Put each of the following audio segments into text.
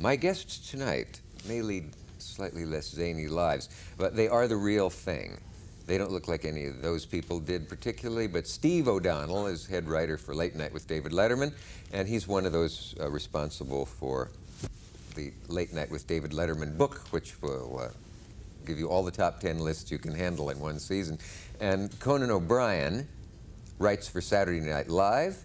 My guests tonight may lead slightly less zany lives, but they are the real thing. They don't look like any of those people did particularly, but Steve O'Donnell is head writer for Late Night with David Letterman, and he's one of those uh, responsible for the Late Night with David Letterman book, which will uh, give you all the top 10 lists you can handle in one season. And Conan O'Brien writes for Saturday Night Live,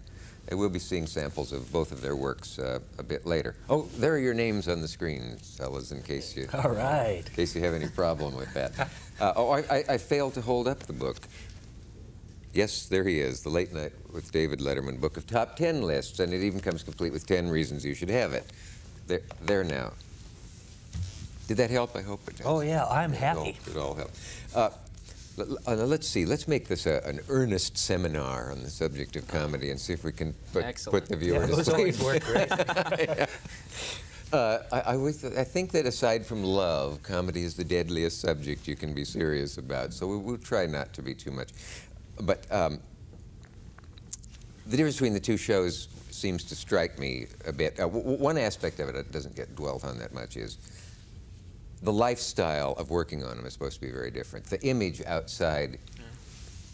we'll be seeing samples of both of their works uh, a bit later. Oh, there are your names on the screen, fellas, in case you All right. in case you have any problem with that. Uh, oh, I, I, I failed to hold up the book. Yes, there he is, the Late Night with David Letterman book of top 10 lists, and it even comes complete with 10 reasons you should have it. There, there now. Did that help? I hope it did. Oh, yeah, I'm It happy. all- It all helped. Uh, let's see, let's make this a, an earnest seminar on the subject of comedy and see if we can put, put the Yeah, viewer to sleep. always work great. Uh, I, I, was- I think that aside from love, comedy is the deadliest subject you can be serious about. So we, will try not to be too much. But um, the difference between the two shows seems to strike me a bit. Uh, one aspect of it that doesn't get dwelt on that much is the lifestyle of working on them is supposed to be very different. The image outside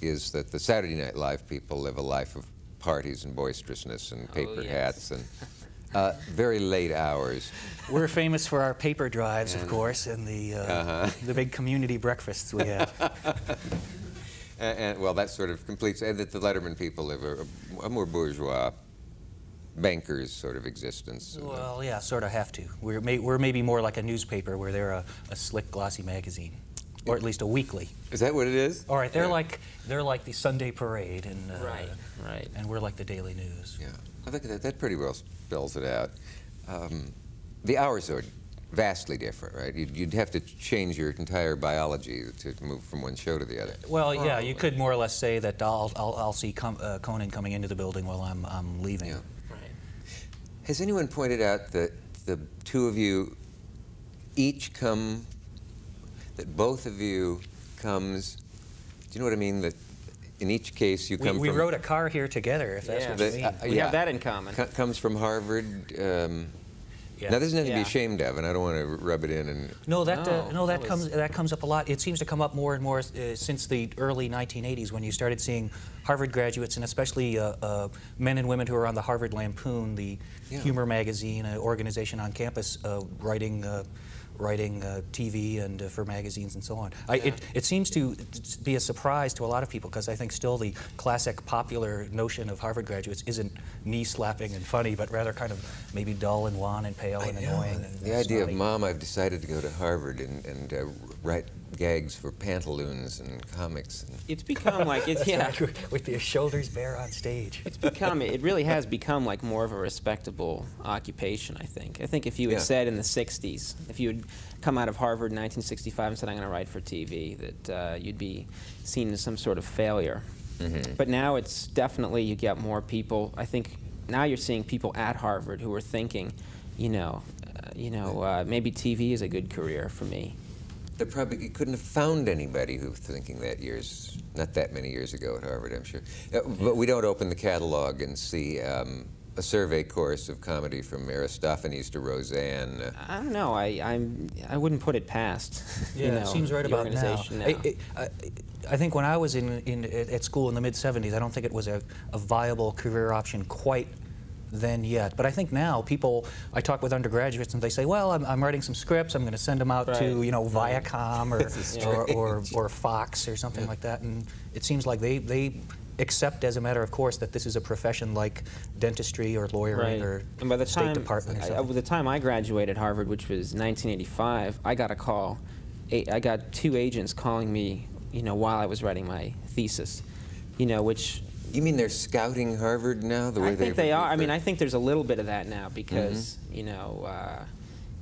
is that the Saturday Night Live people live a life of parties and boisterousness and Oh, paper yes. hats and uh, very late hours. We're famous for our paper drives, of course, and the, uh, Uh-huh. the big community breakfasts we have. And, and well, that sort of completes, and that the Letterman people live a, a more bourgeois, bankers sort of existence. Well, yeah, sort of have to. We're, may, we're maybe more like a newspaper where they're a, a slick, glossy magazine, or at least a weekly. is that what it is? All right, they're Yeah. like they're like the Sunday Parade, and uh, Right, right. and we're like the Daily News. Yeah, I think that, that pretty well spells it out. Um, the hours are vastly different, right? You'd, you'd have to change your entire biology to move from one show to the other. Well, yeah, you could more or less say that I'll I'll, I'll see com- uh, Conan coming into the building while I'm I'm leaving. Yeah. Right. Has anyone pointed out that the two of you each come, that both of you comes, do you know what I mean? That in each case you We, come we from... rode a car here together, if that's Yeah. what you mean. uh, We yeah. have that in common. Co- comes from Harvard. Um, Yeah. Now, there's nothing to be ashamed of, and I don't want to rub it in. And No, that uh, No, no, that, that comes was- that comes up a lot. It seems to come up more and more uh, since the early 1980s when you started seeing Harvard graduates and especially uh, uh, men and women who are on the Harvard Lampoon, the Yeah. humor magazine uh, organization on campus, uh, writing. Writing uh, TV and uh, for magazines and so on. I, it, it seems to be a surprise to a lot of people because I think still the classic popular notion of Harvard graduates isn't knee slapping and funny, but rather kind of maybe dull and wan and pale and annoying. and the idea of mom, I've decided to go to Harvard and, and uh, write gags for pantaloons and comics. And, It's become like it, yeah. with your shoulders bare on stage. It's become. It really has become like more of a respectable occupation. I think. I think if you had Yeah. said in the '60s, if you had come out of Harvard in 1965 and said, "I'm going to write for TV," that uh, you'd be seen as some sort of failure. But now it's definitely you get more people. I think now you're seeing people at Harvard who are thinking, you know, uh, you know, uh, maybe TV is a good career for me. They probably you couldn't have found anybody who was thinking that years, not that many years ago at Harvard, I'm sure. Uh, but we don't open the catalog and see um, a survey course of comedy from Aristophanes to Roseanne. Uh, I don't know. I I'm I wouldn't put it past. Yeah, you know, it seems right about now. organization I, I, I think when I was in, in at school in the mid '70s, I don't think it was a, a viable career option quite then yet. But I think now people, I talk with undergraduates and they say, well, I'm, I'm writing some scripts. I'm going to send them out to you know Viacom or, or, or or Fox or something like that, and it seems like they they accept as a matter of course that this is a profession like dentistry or lawyering right. or and by the State time Department I, by uh, the time I graduated Harvard, which was 1985, I got a call. I got two agents calling me, you know, while I was writing my thesis, you know, which you mean they're scouting Harvard now? The way I think they are. I mean, I think there's a little bit of that now because Mm-hmm. you know, uh,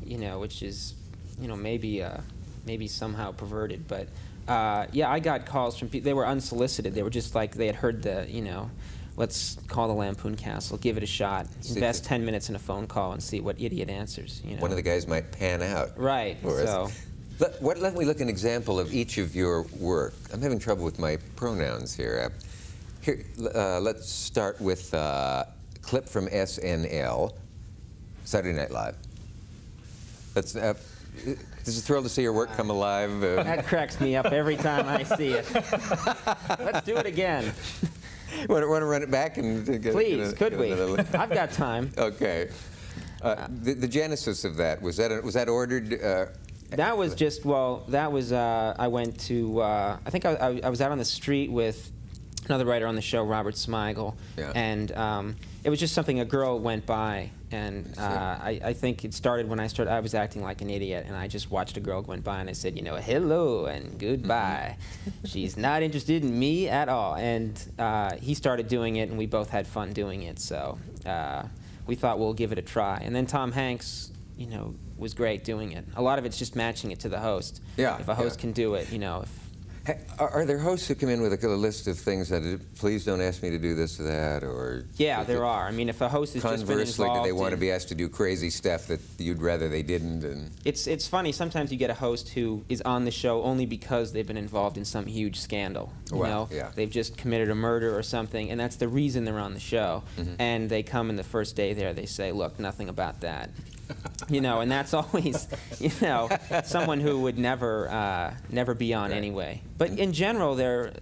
you know, which is, you know, maybe uh, maybe somehow perverted, but uh, yeah, I got calls from people. They were unsolicited. They were just like they had heard the, you know, let's call the Lampoon Castle, give it a shot, See invest ten minutes in a phone call and see what idiot answers. You know, one of the guys might pan out. right. So Let, what, let me look an example of each of your work. I'm having trouble with my pronouns here. Here uh, let's start with uh, a clip from SNL, Saturday Night Live. That's, uh, this is a thrill to see your work come alive. Uh, That cracks me up every time I see it. Let's do it again. want, to, want to run it back and get, get Please, a- could get we? I've got time. Okay. Uh, the, the genesis of that was that was that ordered. Uh, That was just well. That was uh, I went to. Uh, I think I, I, I was out on the street with another writer on the show, Robert Smigel, Yeah. and um, it was just something a girl went by, and uh, I, I think it started when I started. I was acting like an idiot, and I just watched a girl went by, and I said, you know, hello and goodbye. She's not interested in me at all, and uh, he started doing it, and we both had fun doing it. So uh, we thought we'll give it a try, and then Tom Hanks, you know, was great doing it. A lot of it's just matching it to the host. Yeah, If a host yeah. can do it, you know, if are, are there hosts who come in with a, a list of things that uh, please don't ask me to do this or that, or Yeah, there it- are. I mean, if a host been Conversely, do they want to be asked to do crazy stuff that you'd rather they didn't? And It's it's funny. Sometimes you get a host who is on the show only because they've been involved in some huge scandal. You Wow, know, yeah. they've just committed a murder or something, and that's the reason they're on the show. Mm-hmm. And they come in the first day there, they say, "Look, nothing about that." You know, and that's always, you know, someone who would never uh, never be on Right. anyway. But in general, they're.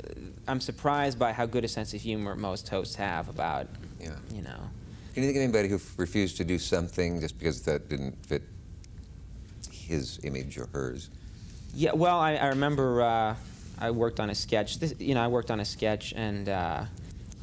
I'm surprised by how good a sense of humor most hosts have about, yeah. you know. Can you think of anybody who refused to do something just because that didn't fit his image or hers? Yeah, well, I, I remember uh, I worked on a sketch. This, you know, I worked on a sketch and uh,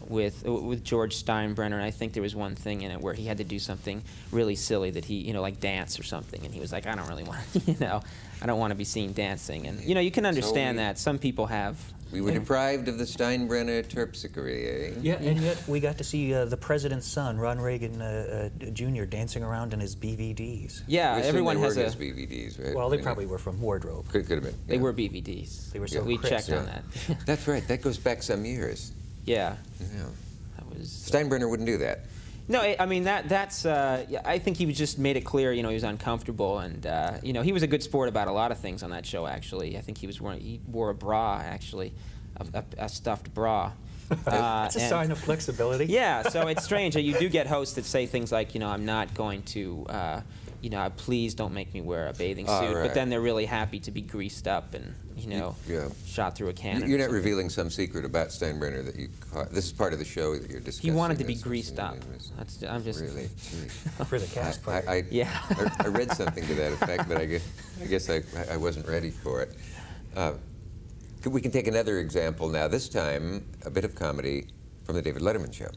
with with George Steinbrenner, and I think there was one thing in it where he had to do something really silly that he, you know, like dance or something, and he was like, I don't really want, you know, I don't want to be seen dancing, and you know, you can understand we- that. Some people have. We were deprived of the Steinbrenner terpsichore, eh? Yeah, and yet we got to see uh, the president's son, Ron Reagan uh, uh, Jr., dancing around in his BVDs. Yeah, We everyone they has were a. his DVDs, right? Well, they mean, probably were from wardrobe. Could, could have been. They were BVDs. They were so we crisp, checked on that. That's right. That goes back some years. Yeah, Yeah. that was. Steinbrenner wouldn't do that. No, I I mean that that's. Uh, I think he just made it clear. You know, he was uncomfortable, and uh, you know, he was a good sport about a lot of things on that show. Actually, I think he was wearing he wore a bra actually, a, a, a stuffed bra. Uh, That's a and- sign of flexibility. Yeah, so it's strange that you do get hosts that say things like, you know, I'm not going to. You know, please don't make me wear a bathing suit. right. But then they're really happy to be greased up and, you know, yeah. shot through a cannon. You're not something. revealing some secret about Steinbrenner that you caught. This is part of the show that you're discussing. He wanted to be greased up. That's, I'm just. Really? For the cast I, party. I, Yeah. I, I read something to that effect, but I guess I, guess I, I wasn't ready for it. Uh, we can take another example now. This time, a bit of comedy from the David Letterman show.